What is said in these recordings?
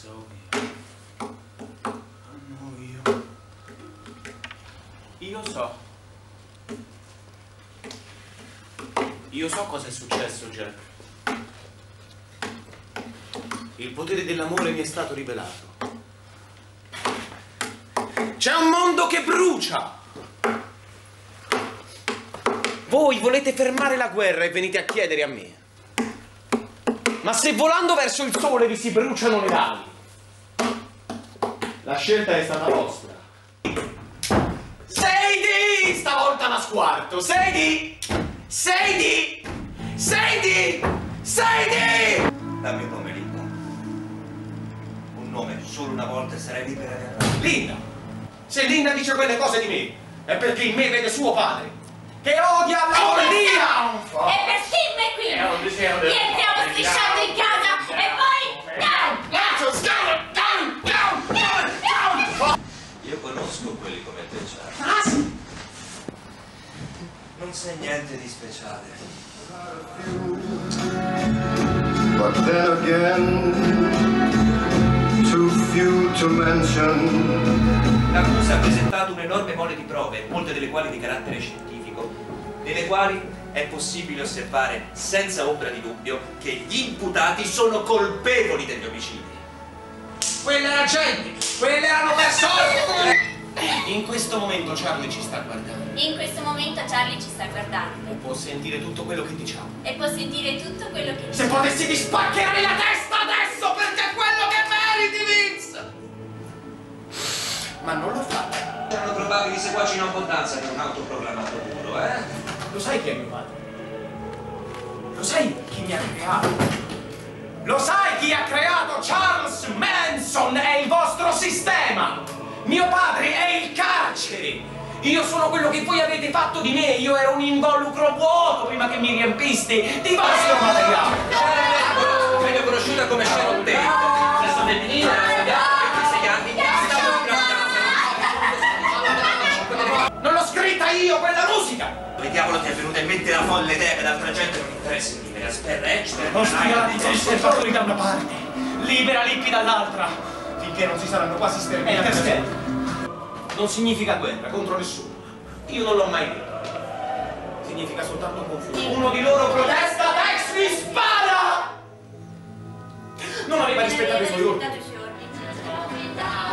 so io. Anno io. Io so. Io so cosa è successo, Jack. Il potere dell'amore mi è stato rivelato. C'è un mondo che brucia! Voi volete fermare la guerra e venite a chiedere a me. Ma se volando verso il sole vi si bruciano le ali, la scelta è stata vostra. Sei di! Stavolta la squarto! Sei di! Sei di! Sei di! Sei di! Dammi un nome, Linda. Un nome, solo una volta e sarai libera di andare. Linda! Se Linda dice quelle cose di me, è perché in me vede suo padre, che odia la follia! E per Tim è qui! Rientriamo strisciando Non sai niente di speciale. But then again, too few to mention. L'accusa ha presentato un'enorme mole di prove, molte delle quali di carattere scientifico, nelle quali è possibile osservare senza ombra di dubbio che gli imputati sono colpevoli degli omicidi. Quelle erano gente, quelle erano persone! In questo momento Charlie ci sta guardando In questo momento Charlie ci sta e guardando può sentire tutto quello che diciamo. e può sentire tutto quello che Se potessi ti spaccherei la testa adesso perché è quello che meriti, Vince! Ma non lo fa. C'erano probabili seguaci in abbondanza per un autoproclamato puro, eh? Lo sai chi è mio padre? Lo sai chi mi ha creato? Lo sai chi ha creato Charles Manson è il vostro sistema? Mio padre è il carcere! Io sono quello che voi avete fatto di me, io ero un involucro vuoto prima che mi riempiste di vostro materiale! Sharon, meglio conosciuta come Sharon Tate. Sesso femminile, ha studiato 26 anni, stava di Non l'ho scritta io quella musica! Dove diavolo ti è venuta in mente la folle idea che d'altra gente non interessa vivere a sperra, eh? Ostia di teste fattori da una parte, libera Lippi dall'altra, finché non si saranno quasi sterminati. Non significa guerra contro nessuno. Io non l'ho mai detto. Significa soltanto confusione. Uno di loro protesta, Tex mi spara! Non aveva rispettato i suoi ordini. Coming down,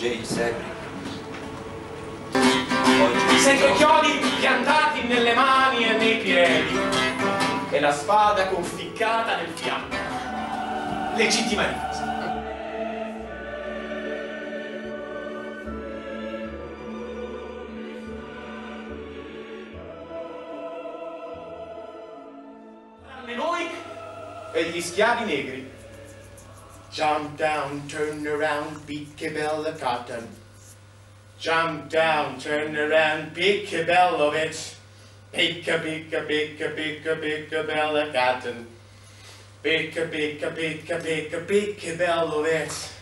Henry. Poi Sento chiodi piantati nelle mani e nei piedi e la spada conficcata nel fianco. Legittima difesa. Noi e gli schiavi negri. Jump down, turn around, beat Cabella Cotton. Jump down, turn around, beat Cabellovich. Pika, pika, beat pika, bell, Bella Cotton. Pika, pika, pika, bell of it.